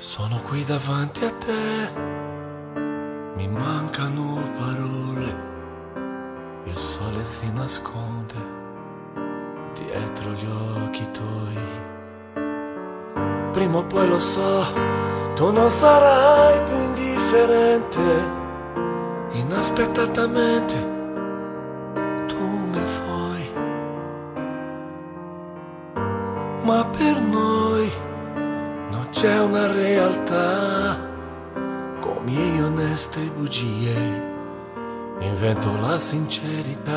Sono qui davanti a te, mi mancano parole, il sole si nasconde dietro gli occhi tuoi. Prima o poi lo so, tu non sarai più indifferente, inaspettatamente tu mi vuoi, ma per noi c'è una realtà come io oneste bugie invento la sincerità.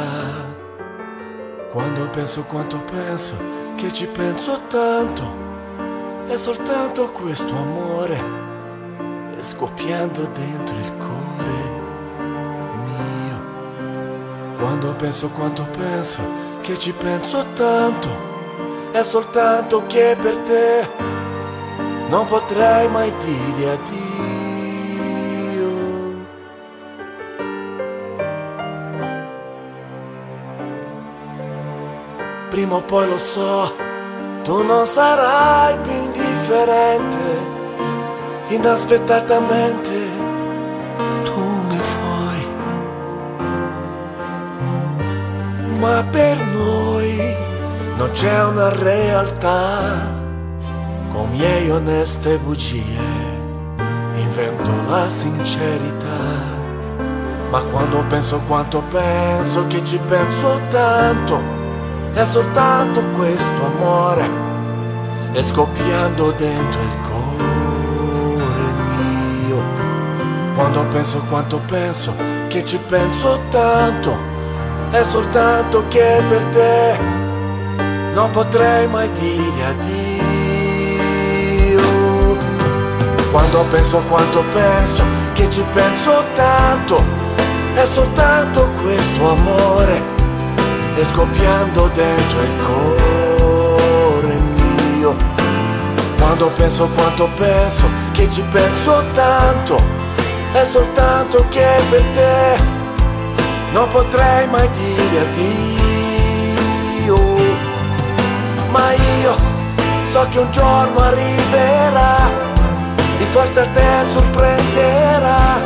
Quando penso quanto penso che ci penso tanto è soltanto questo amore scoppiando dentro il cuore mio. Quando penso quanto penso che ci penso tanto è soltanto che per te non potrei mai dire addio. Prima o poi lo so, tu non sarai più indifferente, inaspettatamente tu mi vuoi, ma per noi non c'è una realtà con miei oneste bugie invento la sincerità. Ma quando penso quanto penso che ci penso tanto, è soltanto questo amore, è scoppiando dentro il cuore mio. Quando penso quanto penso che ci penso tanto, è soltanto che per te non potrei mai dire addio. Quando penso quanto penso, che ci penso tanto, è soltanto questo amore, è scoppiando dentro il cuore mio. Quando penso quanto penso, che ci penso tanto, è soltanto che per te non potrei mai dire addio. Ma io so che un giorno arriverà e forse a te sorprenderà.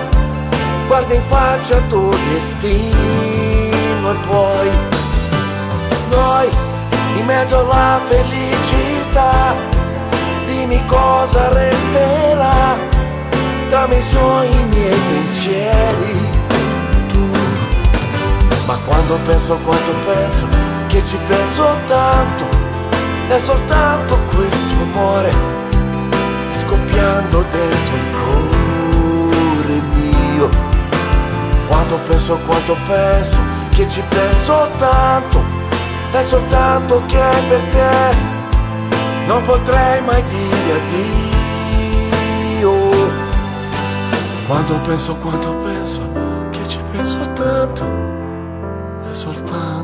Guarda in faccia il tuo destino e poi noi in mezzo alla felicità, dimmi cosa resterà tra me suoi i miei pensieri. Tu, ma quando penso a quanto penso, che ci penso tanto, è soltanto questo amore quando penso quanto penso, che ci penso tanto, è soltanto che per te non potrei mai dire addio. Quando penso quanto penso, che ci penso tanto, è soltanto...